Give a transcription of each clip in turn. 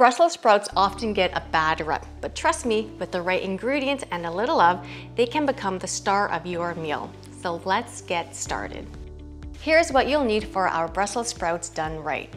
Brussels sprouts often get a bad rep, but trust me, with the right ingredients and a little love, they can become the star of your meal. So let's get started. Here's what you'll need for our Brussels sprouts done right.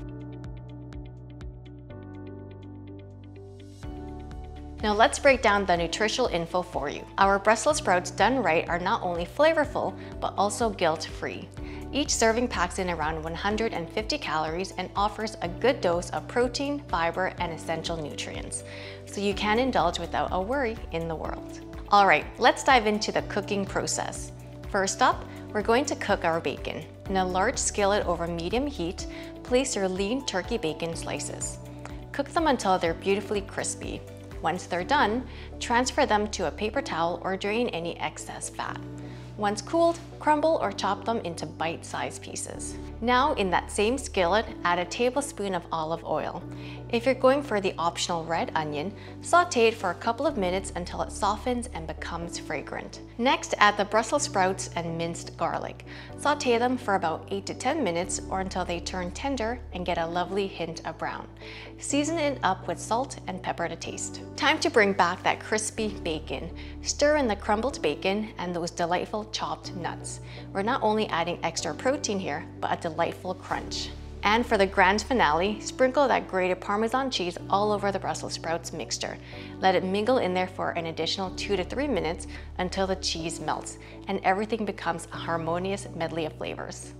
Now let's break down the nutritional info for you. Our Brussels sprouts done right are not only flavorful, but also guilt-free. Each serving packs in around 150 calories and offers a good dose of protein, fiber, and essential nutrients, so you can indulge without a worry in the world. All right, let's dive into the cooking process. First up, we're going to cook our bacon. In a large skillet over medium heat, place your lean turkey bacon slices. Cook them until they're beautifully crispy. Once they're done, transfer them to a paper towel or drain any excess fat. Once cooled, crumble or chop them into bite-sized pieces. Now in that same skillet, add a tablespoon of olive oil. If you're going for the optional red onion, saute it for a couple of minutes until it softens and becomes fragrant. Next, add the Brussels sprouts and minced garlic. Saute them for about 8 to 10 minutes or until they turn tender and get a lovely hint of brown. Season it up with salt and pepper to taste. Time to bring back that crispy bacon. Stir in the crumbled bacon and those delightful chopped nuts. We're not only adding extra protein here, but a delightful crunch. And for the grand finale, sprinkle that grated Parmesan cheese all over the Brussels sprouts mixture. Let it mingle in there for an additional two to three minutes until the cheese melts and everything becomes a harmonious medley of flavors.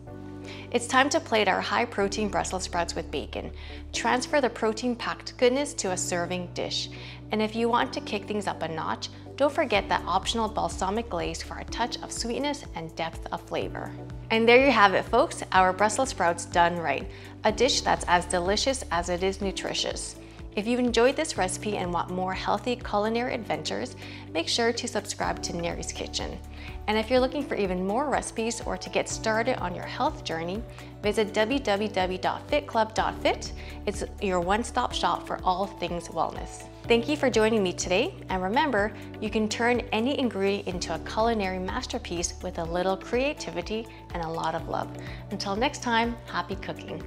It's time to plate our high protein Brussels sprouts with bacon. Transfer the protein packed goodness to a serving dish. And if you want to kick things up a notch, don't forget that optional balsamic glaze for a touch of sweetness and depth of flavor. And there you have it folks, our Brussels sprouts done right. A dish that's as delicious as it is nutritious. If you've enjoyed this recipe and want more healthy culinary adventures, make sure to subscribe to Nary's Kitchen. And if you're looking for even more recipes or to get started on your health journey, visit www.fitclub.fit. It's your one-stop shop for all things wellness. Thank you for joining me today, and remember, you can turn any ingredient into a culinary masterpiece with a little creativity and a lot of love. Until next time, happy cooking.